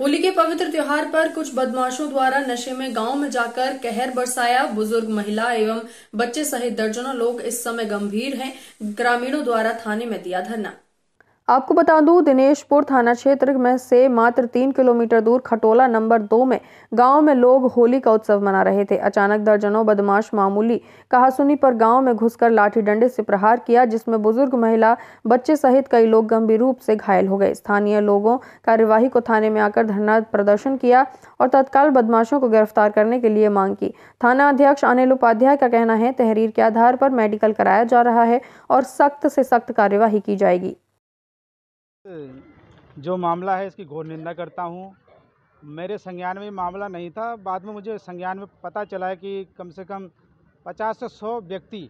होली के पवित्र त्योहार पर कुछ बदमाशों द्वारा नशे में गाँव में जाकर कहर बरसाया। बुज़ुर्ग, महिला एवं बच्चे सहित दर्जनों लोग इस समय गंभीर हैं। ग्रामीणों द्वारा थाने में दिया धरना। आपको बता दूँ, दिनेशपुर थाना क्षेत्र में से मात्र तीन किलोमीटर दूर खटोला नंबर दो में गाँव में लोग होली का उत्सव मना रहे थे। अचानक दर्जनों बदमाश मामूली कहासुनी पर गाँव में घुसकर लाठी डंडे से प्रहार किया, जिसमें बुज़ुर्ग महिला, बच्चे सहित कई लोग गंभीर रूप से घायल हो गए। स्थानीय लोगों कार्यवाही को थाने में आकर धरना प्रदर्शन किया और तत्काल बदमाशों को गिरफ़्तार करने के लिए मांग की। थाना अध्यक्ष अनिल उपाध्याय का कहना है, तहरीर के आधार पर मेडिकल कराया जा रहा है और सख्त से सख्त कार्यवाही की जाएगी। जो मामला है, इसकी घोर निंदा करता हूँ। मेरे संज्ञान में मामला नहीं था। बाद में मुझे संज्ञान में पता चला है कि कम से कम पचास से सौ व्यक्ति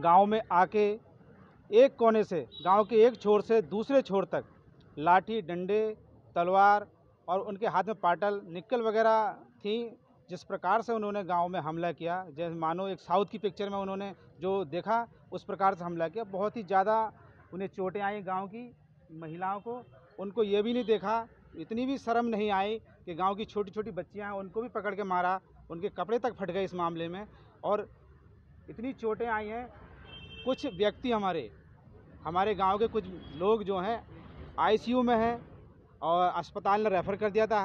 गाँव में आके एक कोने से, गाँव के एक छोर से दूसरे छोर तक लाठी, डंडे, तलवार और उनके हाथ में पाटल, निकल वगैरह थी, जिस प्रकार से उन्होंने गाँव में हमला किया। जैसे मानो एक साउथ की पिक्चर में उन्होंने जो देखा, उस प्रकार से हमला किया। बहुत ही ज़्यादा उन्हें चोटें आई गाँव की महिलाओं को। उनको ये भी नहीं देखा, इतनी भी शर्म नहीं आई कि गाँव की छोटी छोटी बच्चियाँ हैं उनको भी पकड़ के मारा, उनके कपड़े तक फट गए इस मामले में। और इतनी चोटें आई हैं, कुछ व्यक्ति हमारे हमारे गाँव के कुछ लोग जो हैं, आईसीयू में हैं और अस्पताल ने रेफ़र कर दिया था,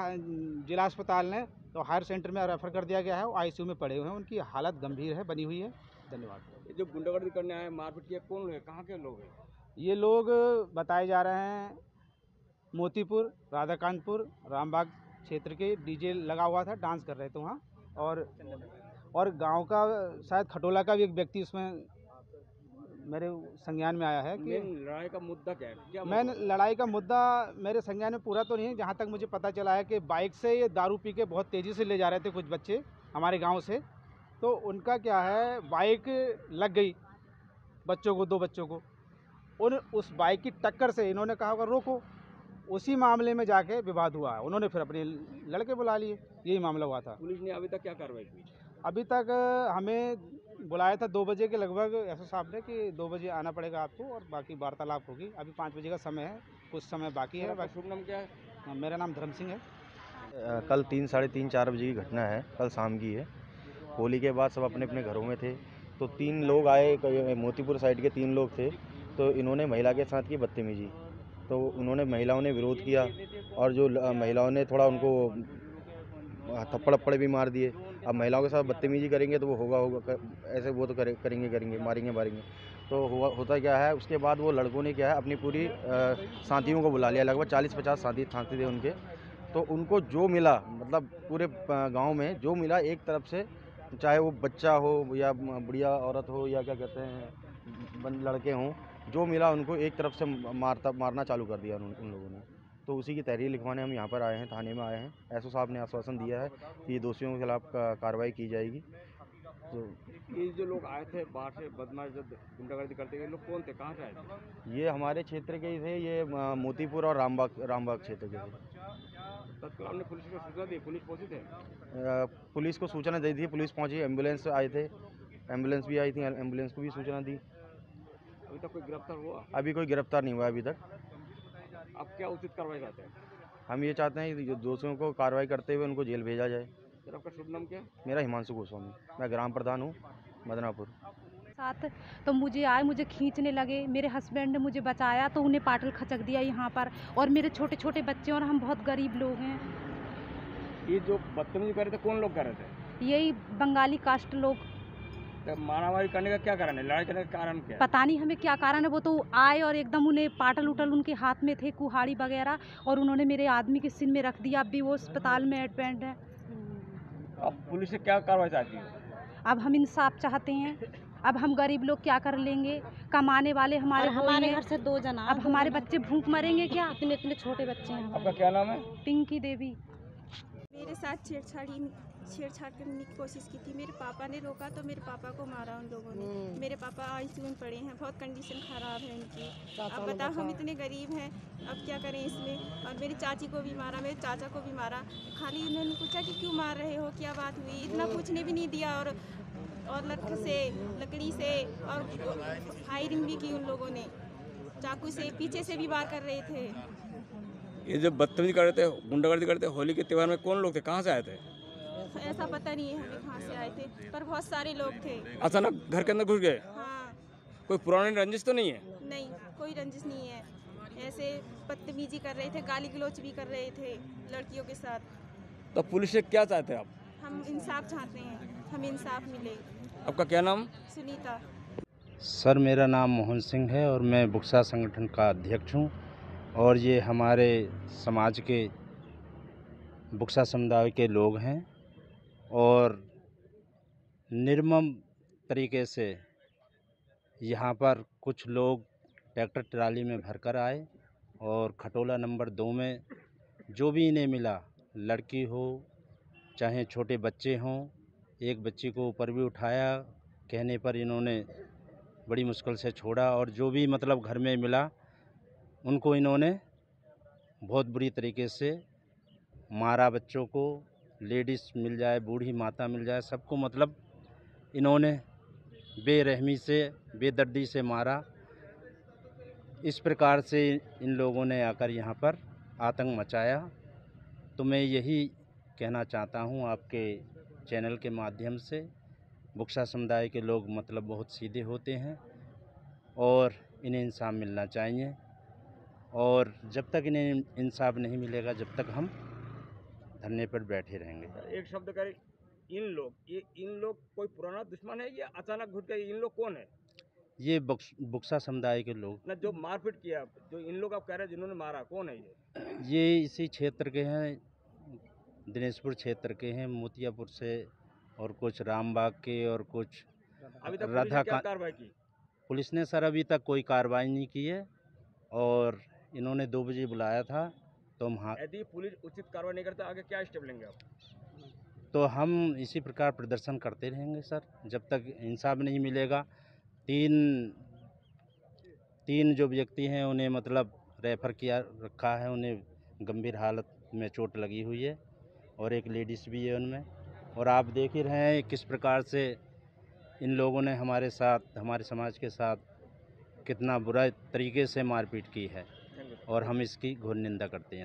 जिला अस्पताल ने तो हायर सेंटर में रेफ़र कर दिया गया है, वो आईसीयू में पड़े हुए हैं, उनकी हालत गंभीर है, बनी हुई है। धन्यवाद। जो गुंडागर्दी करने आए, मारपीट किया, कौन हैं? कहाँ के लोग हैं? ये लोग बताए जा रहे हैं मोतीपुर राधाकांतपुर रामबाग क्षेत्र के डीजे लगा हुआ था डांस कर रहे थे वहाँ। और और गाँव का शायद खटोला का भी एक व्यक्ति उसमें मेरे संज्ञान में आया है कि लड़ाई का मुद्दा क्या है? क्या मैं लड़ाई का मुद्दा मेरे संज्ञान में पूरा तो नहीं है जहाँ तक मुझे पता चला है कि बाइक से ये दारू पी के बहुत तेज़ी से ले जा रहे थे कुछ बच्चे हमारे गाँव से। तो उनका क्या है बाइक लग गई बच्चों को दो बच्चों को। उन उस बाइक की टक्कर से इन्होंने कहा होगा रोको। उसी मामले में जाके विवाद हुआ। है उन्होंने फिर अपने लड़के बुला लिए। यही मामला हुआ था। पुलिस ने अभी तक क्या कार्रवाई की? अभी तक हमें बुलाया था दो बजे के लगभग ऐसा साहब ने कि दो बजे आना पड़ेगा आपको और बाकी वार्तालाप होगी। अभी पाँच बजे का समय है कुछ समय बाकी है आपका शुभ नाम क्या है? हाँ, मेरा नाम धर्म सिंह है। कल तीन साढ़े तीन चार बजे की घटना है। कल शाम की है। होली के बाद सब अपने अपने घरों में थे। तो तीन लोग आए मोतीपुर साइड के तीन लोग थे। तो इन्होंने महिला के साथ की बदतमीजी। तो उन्होंने महिलाओं ने विरोध किया और जो महिलाओं ने थोड़ा उनको थप्पड़ अप्पड़ भी मार दिए। अब महिलाओं के साथ बदतमीजी करेंगे तो वो होगा होगा कर- ऐसे वो तो करे, करेंगे करेंगे मारेंगे मारेंगे। तो हुआ होता क्या है उसके बाद वो लड़कों ने क्या है अपनी पूरी साथियों को बुला लिया लगभग चालीस पचास साथी साथी थे उनके। तो उनको जो मिला मतलब पूरे गाँव में जो मिला एक तरफ़ से चाहे वो बच्चा हो या बुढ़िया औरत हो या क्या कहते हैं लड़के हों जो मिला उनको एक तरफ़ से मारता मारना चालू कर दिया उन, उन लोगों ने। तो उसी की तहरीर लिखवाने हम यहाँ पर आए हैं थाने में आए हैं। एसओ साहब ने आश्वासन दिया है कि दोषियों के खिलाफ कार्रवाई की जाएगी। तो ये जो लोग आए थे बाहर से बदमाश जो गुंडागर्दी करते थे ये लोग कौन थे? कहाँ से आए थे? ये हमारे क्षेत्र के ही थे ये मोतीपुर और रामबाग रामबाग क्षेत्र के थे। तत्काल हमने पुलिस को सूचना दी पुलिस पहुँची थे? पुलिस को सूचना दी थी पुलिस पहुँची एंबुलेंस आए थे। एंबुलेंस भी आई थी एंबुलेंस को भी सूचना दी। अभी तक कोई गिरफ़्तार हुआ? अभी कोई गिरफ़्तार नहीं हुआ अभी तक। अब क्या उचित कार्रवाई चाहते हैं? हम ये चाहते हैं कि जो दोषियों को कार्रवाई करते हुए उनको जेल भेजा जाए। सर आपका शुभ नाम क्या? है मेरा हिमांशु गोस्वामी। मैं ग्राम प्रधान हूँ मदनापुर। साथ तो मुझे आए मुझे खींचने लगे मेरे हस्बैंड ने मुझे बचाया तो उन्हें पाटल खचक दिया यहाँ पर। और मेरे छोटे छोटे बच्चे और हम बहुत गरीब लोग हैं। ये जो बदतमीजी कर रहे थे कौन लोग कर रहे थे? यही बंगाली कास्ट लोग। तो मारामारी करने का क्या कारण है? लड़ाई करने का कारण क्या है? पता नहीं हमें क्या कारण है। वो तो आए और एकदम उन्हें पाटल उटल उनके हाथ में थे कुहाड़ी वगैरह और उन्होंने मेरे आदमी के सिर में रख दिया। अब भी वो अस्पताल में एडमिट है। अब पुलिस से क्या कार्रवाई चाहती है? अब हम इंसाफ चाहते हैं। अब हम गरीब लोग क्या कर लेंगे? कमाने वाले हमारे हमारे घर से दो जना। अब हमारे बच्चे भूख मरेंगे क्या? इतने इतने छोटे बच्चे हैं आपका क्या नाम है? पिंकी देवी। मेरे साथ छेड़छाड़ी छेड़छाड़ करने की कोशिश की थी। मेरे पापा ने रोका तो मेरे पापा को मारा उन लोगों ने। मेरे पापा आईसीयू में पड़े हैं बहुत कंडीशन ख़राब है उनकी। अब बताओ हम इतने गरीब हैं अब क्या करें इसमें? और मेरी चाची को भी मारा मेरे चाचा को भी मारा। खाली उन्होंने पूछा कि क्यों मार रहे हो क्या बात हुई? इतना पूछने भी नहीं दिया और और लठ से लकड़ी से और फायरिंग भी की उन लोगों ने। चाकू से पीछे से भी वार कर रहे थे। ये जो बदतमीजी कर रहे थे गुंडागर्दी करते होली के त्यौहार में कौन लोग थे? कहाँ से आए थे? ऐसा पता नहीं है हमें कहाँ से आए थे पर बहुत सारे लोग थे। अचानक घर के अंदर घुस गए? हाँ। कोई पुरानी रंजिश तो नहीं है? नहीं कोई रंजिश नहीं है। ऐसे बदतमीजी कर रहे थे गाली गलोच भी कर रहे थे लड़कियों के साथ। तो पुलिस से क्या चाहते हैं आप? हम इंसाफ चाहते हैं हमें इंसाफ मिले। आपका क्या नाम? सुनीता। सर मेरा नाम मोहन सिंह है और मैं बुक्सा संगठन का अध्यक्ष हूँ और ये हमारे समाज के बुक्सा समुदाय के लोग हैं। और निर्मम तरीके से यहाँ पर कुछ लोग ट्रैक्टर ट्राली में भरकर आए और खटोला नंबर दो में जो भी इन्हें मिला, लड़की हो, चाहे छोटे बच्चे हों, एक बच्ची को ऊपर भी उठाया, कहने पर इन्होंने बड़ी मुश्किल से छोड़ा और जो भी मतलब घर में मिला, उनको इन्होंने बहुत बुरी तरीके से मारा बच्चों को लेडीज़ मिल जाए, बूढ़ी माता मिल जाए, सबको मतलब इन्होंने बेरहमी से, बेदर्दी से मारा। इस प्रकार से इन लोगों ने आकर यहाँ पर आतंक मचाया। तो मैं यही कहना चाहता हूँ आपके चैनल के माध्यम से। बुक्सा समुदाय के लोग मतलब बहुत सीधे होते हैं और इन्हें इंसाफ मिलना चाहिए। और जब तक इन्हें इंसाफ नहीं मिलेगा, जब तक हम धरने पर बैठे रहेंगे। एक शब्द करें इन लोग ये इन लोग कोई पुराना दुश्मन है या अचानक घुस गए? इन लोग कौन है? ये बुक्सा समुदाय के लोग। ना जो मारपीट किया जो इन लोग आप कह रहे हैं जिन्होंने मारा कौन है ये? ये इसी क्षेत्र के हैं दिनेशपुर क्षेत्र के हैं मोतियापुर से और कुछ रामबाग के और कुछ अभी तक राधा का- कार्रवाई की? पुलिस ने सर अभी तक कोई कार्रवाई नहीं की है और इन्होंने दो बजे बुलाया था। तो हम हाँ यदि पुलिस उचित कार्रवाई नहीं करता आगे क्या स्टेप लेंगे आप? तो हम इसी प्रकार प्रदर्शन करते रहेंगे सर। जब तक इंसाफ नहीं मिलेगा तीन तीन जो व्यक्ति हैं उन्हें मतलब रेफ़र किया रखा है उन्हें गंभीर हालत में चोट लगी हुई है और एक लेडीज़ भी है उनमें। और आप देख ही रहे हैं किस प्रकार से इन लोगों ने हमारे साथ हमारे समाज के साथ कितना बुरा तरीके से मारपीट की है। और हम इसकी घोर निंदा करते हैं।